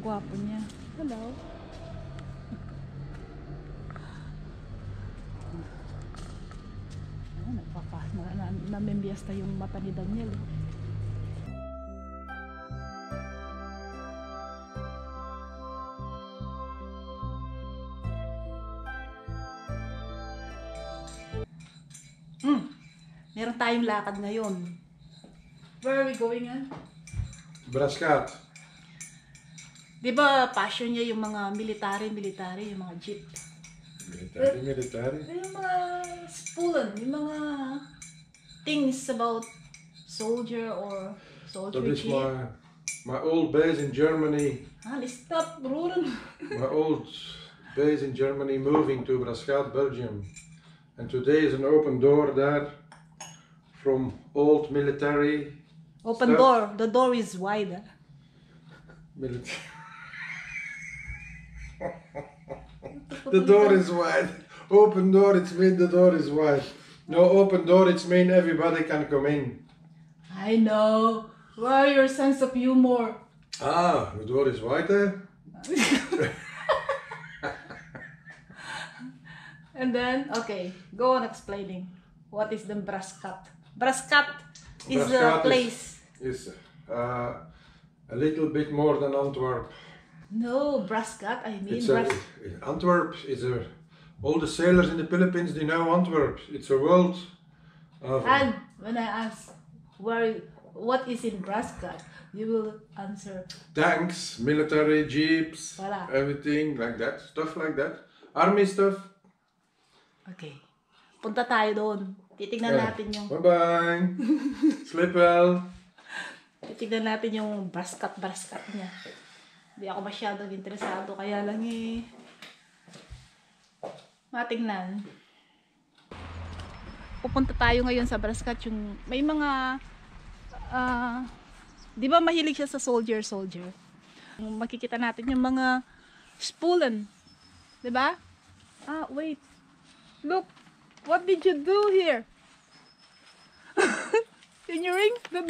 Ang gwapo niya. Hello. Ah, nagpapa, na, na, namimbiesta yung mata ni Daniel. eh. Hmm. Meron tayong lakad ngayon. Where are we going on? Brascat. Di ba passion niya yung mga military-military, yung mga jeep? Military, military. Yung mga spulen, yung mga things about soldier or soldier Dat is jeep. my, my old base in Germany. Ah, stop, broeren. My old base in Germany moving to Brascat, Belgium. And today is an open door there from old military. Open Stop. door. The door is wide. ah. military. The door is wide. Open door, it's mean the door is wide. No open door, it's mean everybody can come in. I know. Where your sense of humor? Ah, the door is wide eh? And then, okay, go on explaining. What is the Brasschaat? Brasschaat is Brasschaat a is- place. Is uh, a little bit more than Antwerp. No, Brasschaat, I mean It's a, Antwerp is a. All the sailors in the Philippines they know Antwerp. It's a world of. And when I ask where what is in Brasschaat, you will answer tanks, military jeeps, Voilà. everything like that, stuff like that, army stuff. Okay. Punta tayo doon. Titignan Yeah. natin yung Bye bye. Sleep well. titignan natin yung Brasschaat Brasschaat niya. Hindi ako masyadong interesado kaya lang eh matingnan. Pupunta tayo ngayon sa Braskat yung may mga ah 'di ba mahilig siya sa soldier soldier. Makikita natin yung mga spulen. 'Di ba? Ah, wait. Look, what did you do here? Can you ring the?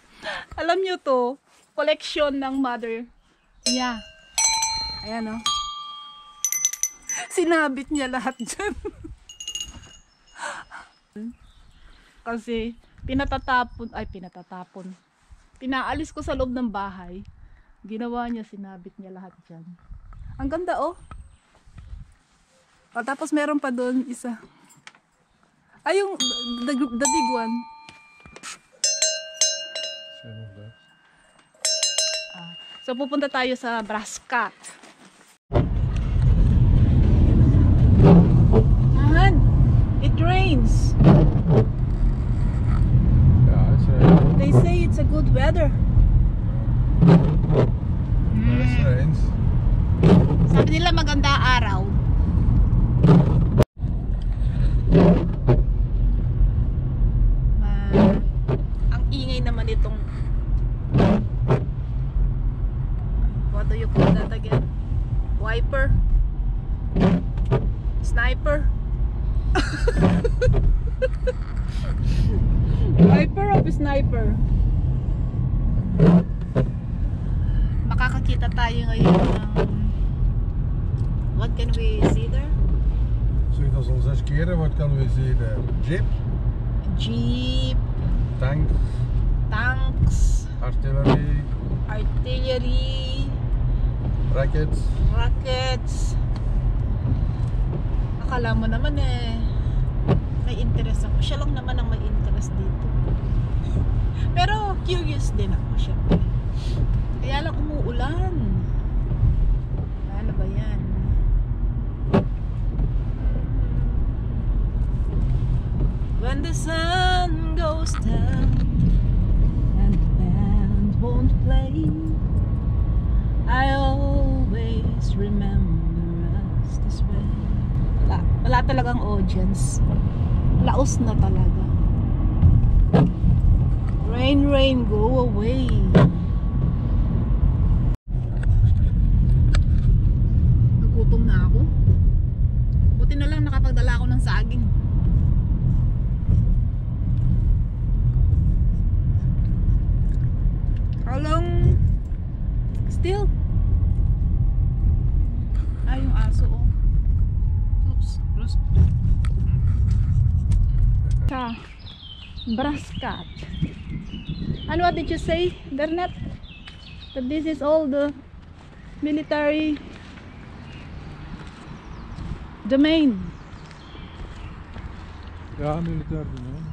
Alam nyo to, collection ng mother niya. Ayan o. Sinabit niya lahat dyan. Kasi, pinatatapon, ay pinatatapon. Pinaalis ko sa loob ng bahay. Ginawa niya, sinabit niya lahat dyan. Ang ganda oh. O, tapos meron pa doon isa. Ay, yung the, the big one. So pupunta tayo sa Brascat. Han, it rains. Yeah, it's They say it's a good weather. it rains. Sabi nila maganda araw. Ah, ang ingay naman itong What do you call that again? Wiper? Sniper? Wiper of sniper? Makakakita tayo ngayon ng What can we see there? Zie dat al zes keren. Wat kan we zien? Uh, jeep, Jeep, tank, tanks, artillery, artillery, rockets. rockets. Akala mo naman eh, may interest ako. Siya lang naman ang may interest dito. Pero curious din ako, syempre. Kaya lang umuulan. Ano ba yan? When the sun goes down and the band won't play I always remember us this way. Wala, wala talagang audience. Laos na talaga. Rain, rain, go away. Nagutom na ako. Buti na lang nakapagdala ako ng saging. How long? Still, Brascat. And what did you say, Bernat? That this is all the military domain. Ja, militair domein.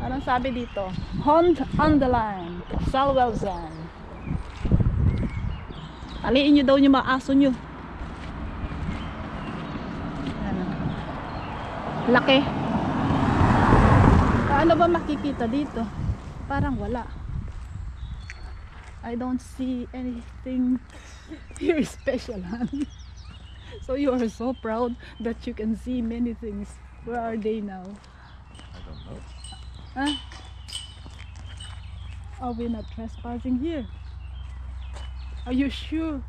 Anong sabi dito? Hond on the line. Salwelzan. Aliin nyo daw yung mga aso nyo. Ano? Laki. Ano ba makikita dito? Parang wala. I don't see anything here special. So you are so proud that you can see many things. Where are they now? I don't know. Huh? Are we not trespassing here? Are you sure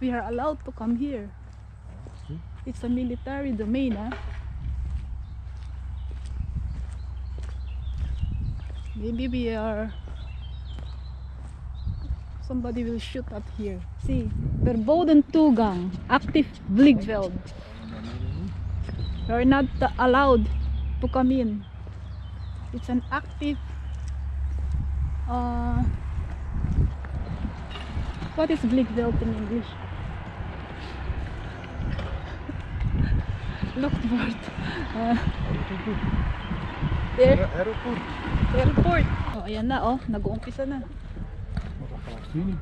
we are allowed to come here? Hmm? It's a military domain, huh? Maybe we are. Somebody will shoot at here. See, verboden toegang, active vliegveld. Are not allowed to come in. It's an active. Uh, what is vliegveld in English? Luchtvaart. Uh, air, Airport. airport. Oh, ayan na, oh. Nag-uumpisa na.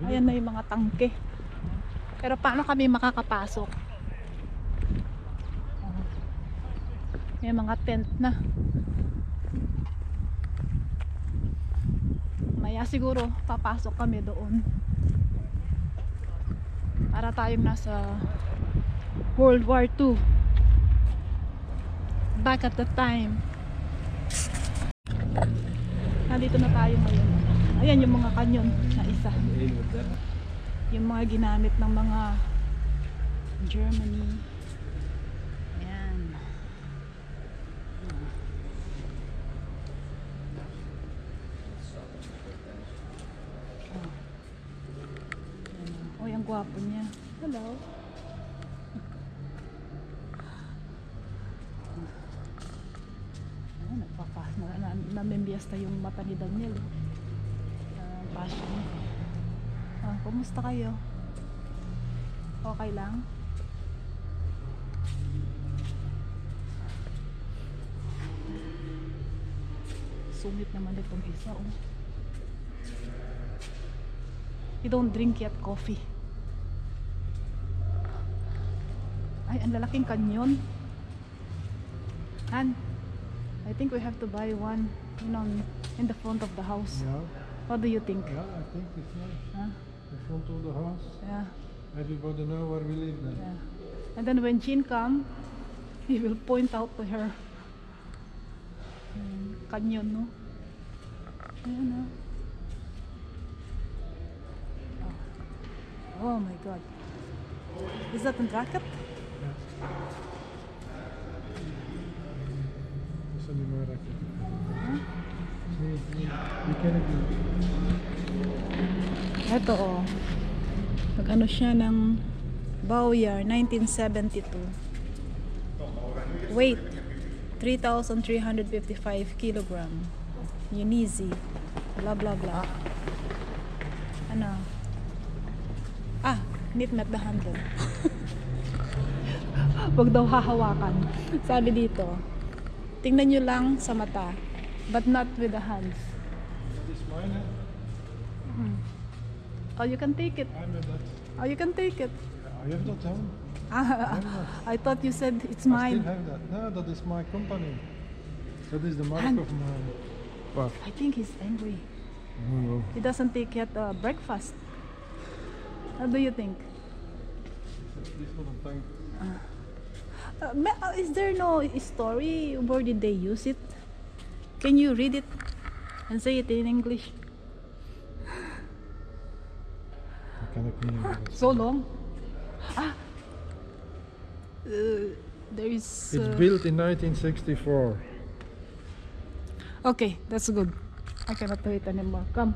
Ayan na yung mga tangke. Pero paano kami makakapasok? May mga tent na. Maya siguro papasok kami doon. Para tayong nasa World War II. Back at the time. Nandito na tayo ngayon. Ayan yung mga kanyon na isa yung mga ginamit ng mga Germany. Ayan. Oh. Uy, ang gwapo niya. Hello. Namimbiesta yung mata ni Daniel. Uh, passion. Ah, kumusta kayo? Okay lang? Sungit naman itong isa, oh. You don't drink yet coffee. Ay, ang lalaking kanyon. And I think we have to buy one, you know, in the front of the house. Ja, What do you think? ja, I think it's nice. Huh? The front of the house. Yeah. Everybody know where we live then. Yeah. And then when Jean come, he will point out to her. Hmm, canyon, no? Ayan, no? Oh. oh my God. Is that a racket? Zo niet meer rekken. Ito, oh. Nag-ano siya ng Bowyer, 1972. Weight, 3,355 kilogram. Unizi. Blah, blah, blah. Ano? Ah, knit met the handle. Huwag daw hahawakan. Sabi dito, tingnan nyo lang sa mata, but not with the hands. Dat is mine, hè? Oh, you can take it. I'm met dat. Oh, you can take it. Ja, je hebt dat, hè? Ah, I thought you said it's I mine. still have that. No, that is my company. That is the mark And- of my... What? I think he's angry. No, no. He doesn't take yet uh, breakfast. What do you think? This one I'm thank. Uh, uh, is there no story? Where did they use it? Can you read it and say it in English? Dat kan ik niet hebben. So long. Ah. Uh, there is. It's uh, built in 1964. Okay, that's good. I cannot do it anymore. Come.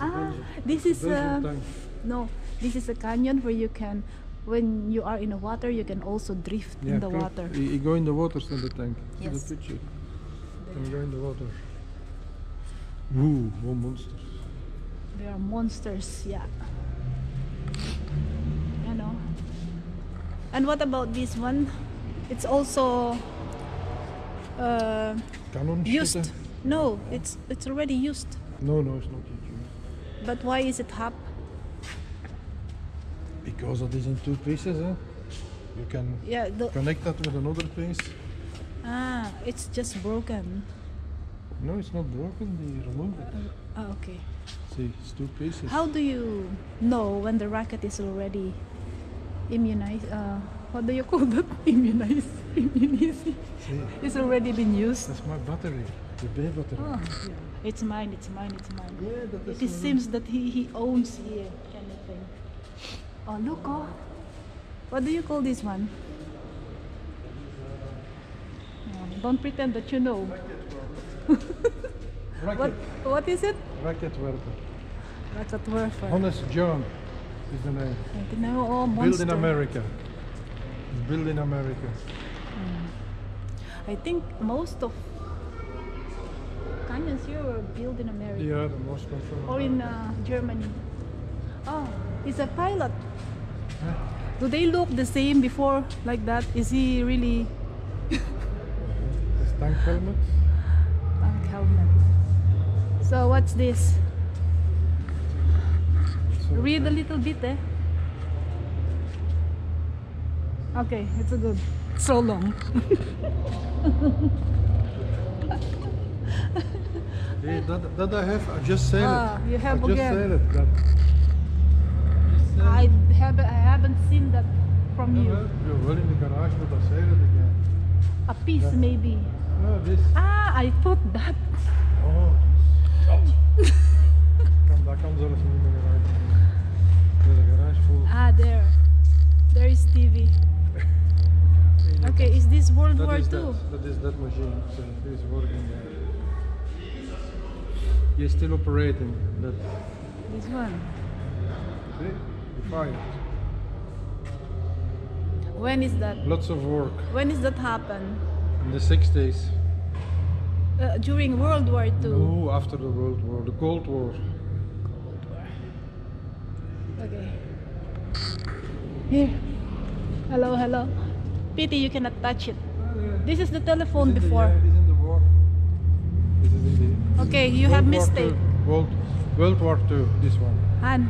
Ah, this is uh, no. This is a canyon where you can when you are in the water, you can also drift in the water. You, you go in the water in the tank. See Yes. the picture? And go in the water. Ooh, one monster. There are monsters, yeah. You know. And what about this one? It's also uh, Cannon used. No, it's it's already used. No, no, it's not yet used. But why is it hap? Because it is in two pieces, eh? You can Yeah, connect that with another piece. ah, it's just broken. No, it's not broken. They removed it. Ah, okay. See, it's two pieces. How do you know when the racket is already immunized? Uh, what do you call that? Immunized. Immunized. See, It's already been used. that's my battery. The bay battery. Oh, yeah. it's mine. It's mine. It's mine. Yeah, that is It seems that he, he owns here anything. Oh look oh. What do you call this one? Oh, don't pretend that you know. What what is it? Racket werper. Racket. Honest John is the name. I know. Oh, monster. in America. It's built in America. I think most of canyons here were built in America Yeah, the most or in uh, Germany. Oh, he's a pilot. Do they look the same before like that? Is he really This tank helmet. tank helmet? So what's this? Read a little bit, eh? Okay, it's a good. So long. Hey, that, that I have, I just said Ah, it. you have I just again. said it. That. I it. haven't I haven't seen that from Yeah, you. You're well in the garage, but I said it again. A piece Yeah. maybe. No, this. Ah, I thought that. Oh. Kom, daar kan zelfs niet garage. Er garage vol. Ah, there. There is TV. Okay, is this World Dat War is II? dat. Dat is that machine. So it is working there. You're still operating that. This one. See? When is that? Lots of work. When is that happen? In the 60s. Uh, during World War II. No, after the World War, the Cold War. Cold War. Okay. Here. Hello, hello. Pity you cannot touch it. This is the telephone is in the- before. yeah, it is in the war. This is in the. Okay, you have World War mistake. World, World War II, this one. Han,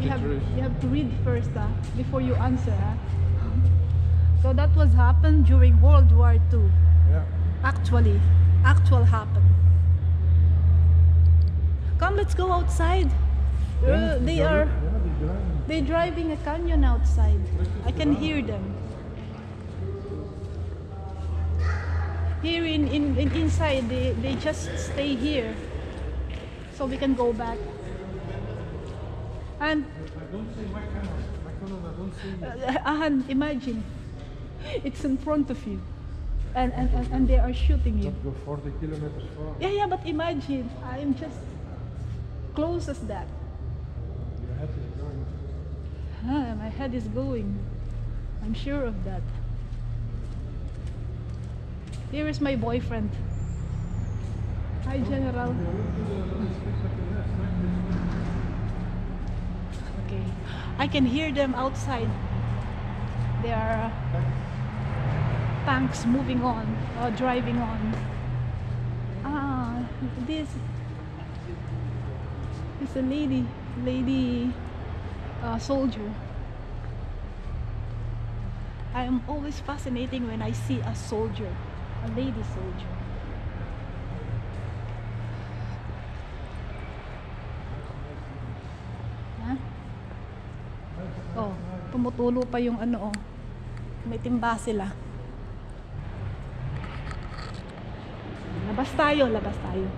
you have, you have to read first ah, before you answer. ah. So that was happened during World War II. Yeah. Actually, actual happened. Come, let's go outside. Uh, they they're- Yeah, they're driving. they driving a canyon outside. I can hear them. Here in, in, in inside, they, they just stay here, so we can go back. And I don't see my camera. My camera, I don't see you. Uh, Ahan, imagine, it's in front of you, and and, and, and they are shooting you. Go 40 kilometers far. Yeah, yeah, but imagine, I am just close as that. Your head is going. Ah, my head is going. I'm sure of that. Here is my boyfriend. Hi, General. Okay. I can hear them outside. There are tanks moving on or driving on. Ah, this is a lady, lady uh, soldier. I am always fascinating when I see a soldier, a lady soldier. Tumutulo pa yung ano oh. May timba sila. Labas tayo, labas tayo.